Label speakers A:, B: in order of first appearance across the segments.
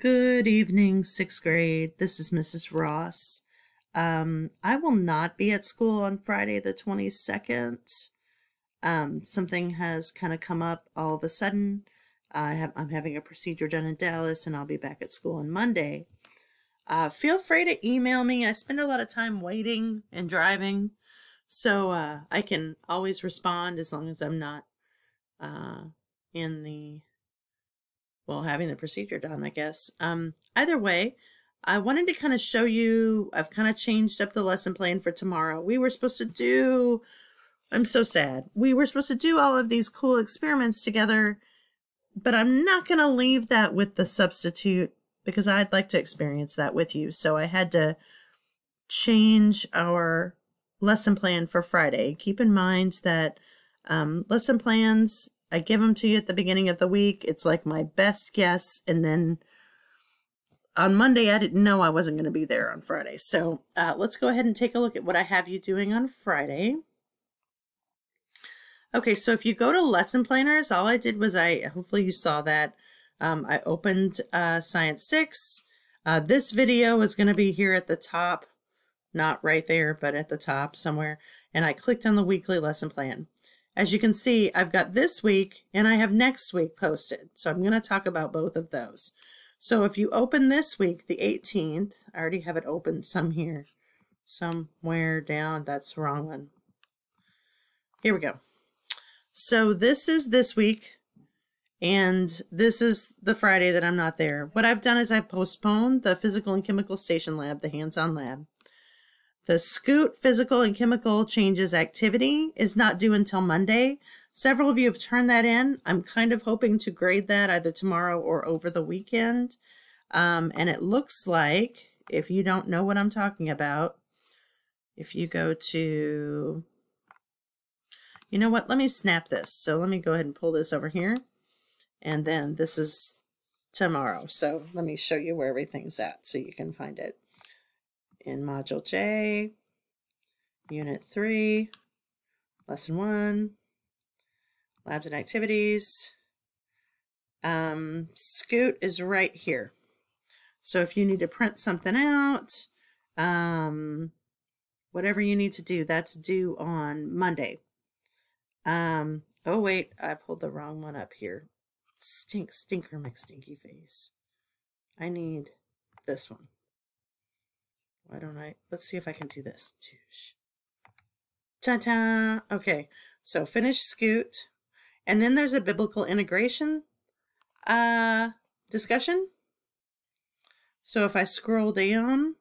A: Good evening, sixth grade. This is Mrs. Ross. Um, I will not be at school on Friday the 22nd. Um, something has kind of come up all of a sudden. I have, I'm having a procedure done in Dallas and I'll be back at school on Monday. Uh, feel free to email me. I spend a lot of time waiting and driving, so uh, I can always respond as long as I'm not uh, in the well, having the procedure done, I guess. Um, either way, I wanted to kind of show you, I've kind of changed up the lesson plan for tomorrow. We were supposed to do, I'm so sad. We were supposed to do all of these cool experiments together, but I'm not going to leave that with the substitute because I'd like to experience that with you. So I had to change our lesson plan for Friday. Keep in mind that um, lesson plans I give them to you at the beginning of the week. It's like my best guess. And then on Monday, I didn't know I wasn't going to be there on Friday. So uh, let's go ahead and take a look at what I have you doing on Friday. Okay, so if you go to lesson planners, all I did was I, hopefully you saw that, um, I opened uh, Science 6. Uh, this video is going to be here at the top, not right there, but at the top somewhere. And I clicked on the weekly lesson plan. As you can see, I've got this week and I have next week posted. So I'm going to talk about both of those. So if you open this week, the 18th, I already have it open some here, somewhere down. That's the wrong one. Here we go. So this is this week and this is the Friday that I'm not there. What I've done is I've postponed the physical and chemical station lab, the hands-on lab. The Scoot physical and chemical changes activity is not due until Monday. Several of you have turned that in. I'm kind of hoping to grade that either tomorrow or over the weekend. Um, and it looks like, if you don't know what I'm talking about, if you go to, you know what, let me snap this. So let me go ahead and pull this over here. And then this is tomorrow. So let me show you where everything's at so you can find it in Module J, Unit 3, Lesson 1, Labs and Activities. Um, Scoot is right here. So if you need to print something out, um, whatever you need to do, that's due on Monday. Um, oh wait, I pulled the wrong one up here. Stink, stinker, McStinky face. I need this one. Why don't I? Let's see if I can do this. Ta-ta! Okay, so finish Scoot. And then there's a biblical integration uh, discussion. So if I scroll down,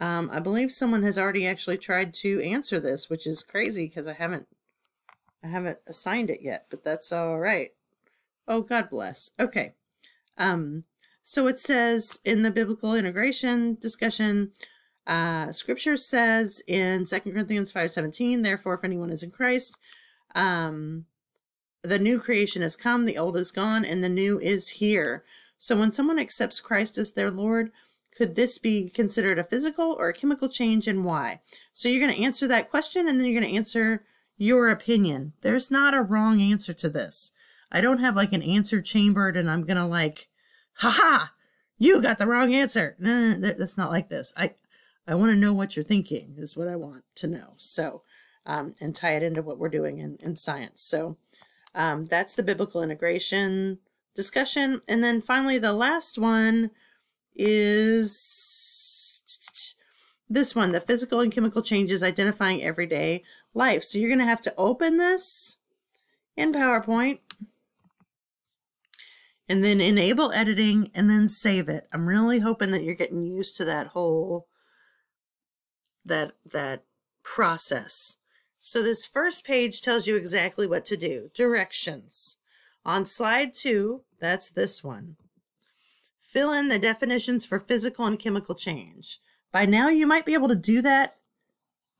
A: um, I believe someone has already actually tried to answer this, which is crazy because I haven't I haven't assigned it yet, but that's all right. Oh, God bless. Okay. Um, so it says in the biblical integration discussion, uh, scripture says in Second Corinthians 5.17, therefore if anyone is in Christ, um, the new creation has come, the old is gone, and the new is here. So when someone accepts Christ as their Lord, could this be considered a physical or a chemical change and why? So you're going to answer that question and then you're going to answer your opinion. There's not a wrong answer to this. I don't have like an answer chambered and I'm going to like ha ha, you got the wrong answer. No, no, that's not like this. I, I want to know what you're thinking is what I want to know. So, um, and tie it into what we're doing in, in science. So, um, that's the biblical integration discussion. And then finally, the last one is this one, the physical and chemical changes identifying everyday life. So you're going to have to open this in PowerPoint and then enable editing and then save it. I'm really hoping that you're getting used to that whole that that process. So this first page tells you exactly what to do. Directions. On slide 2, that's this one. Fill in the definitions for physical and chemical change. By now you might be able to do that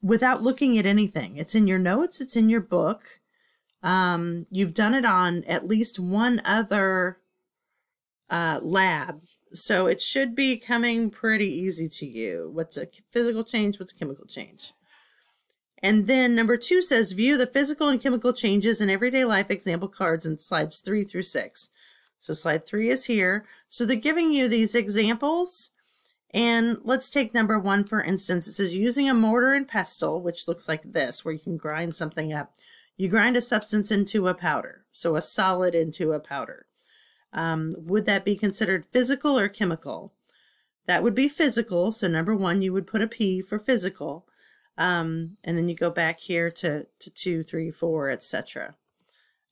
A: without looking at anything. It's in your notes, it's in your book. Um, you've done it on at least one other uh, lab. So it should be coming pretty easy to you. What's a physical change? What's a chemical change? And then number two says view the physical and chemical changes in everyday life example cards in slides three through six. So slide three is here. So they're giving you these examples. And let's take number one, for instance. It says using a mortar and pestle, which looks like this, where you can grind something up. You grind a substance into a powder, so a solid into a powder. Um, would that be considered physical or chemical? That would be physical. So number one, you would put a P for physical. Um, and then you go back here to, to two, three, four, etc.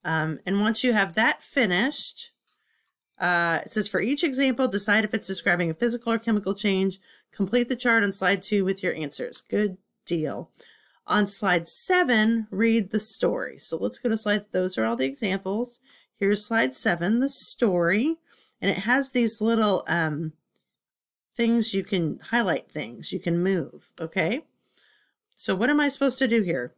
A: Um, and once you have that finished, uh, it says for each example, decide if it's describing a physical or chemical change. Complete the chart on slide two with your answers. Good deal. On slide seven, read the story. So let's go to slide, those are all the examples. Here's slide seven, the story. And it has these little um, things you can highlight things, you can move, okay? So what am I supposed to do here?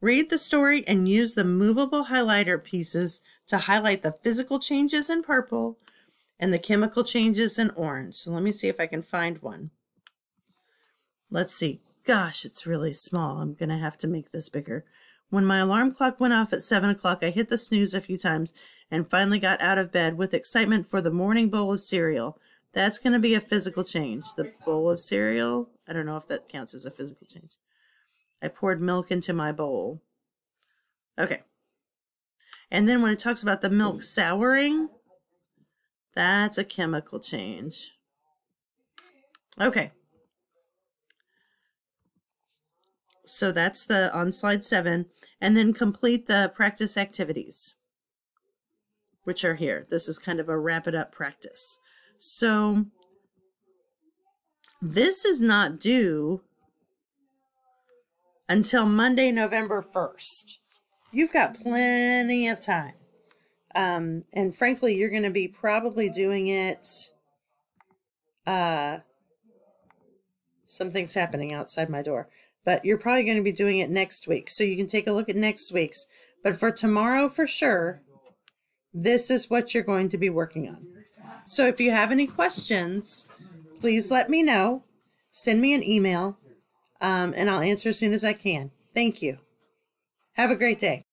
A: Read the story and use the movable highlighter pieces to highlight the physical changes in purple and the chemical changes in orange. So let me see if I can find one. Let's see. Gosh, it's really small. I'm going to have to make this bigger. When my alarm clock went off at 7 o'clock, I hit the snooze a few times and finally got out of bed with excitement for the morning bowl of cereal. That's going to be a physical change. The bowl of cereal, I don't know if that counts as a physical change. I poured milk into my bowl. Okay. And then when it talks about the milk souring, that's a chemical change. Okay. So that's the on slide seven. And then complete the practice activities, which are here. This is kind of a wrap it up practice. So this is not due until Monday, November 1st. You've got plenty of time. Um, and frankly, you're going to be probably doing it. Uh, something's happening outside my door, but you're probably going to be doing it next week. So you can take a look at next week's. But for tomorrow, for sure, this is what you're going to be working on. So if you have any questions, please let me know. Send me an email um, and I'll answer as soon as I can. Thank you. Have a great day.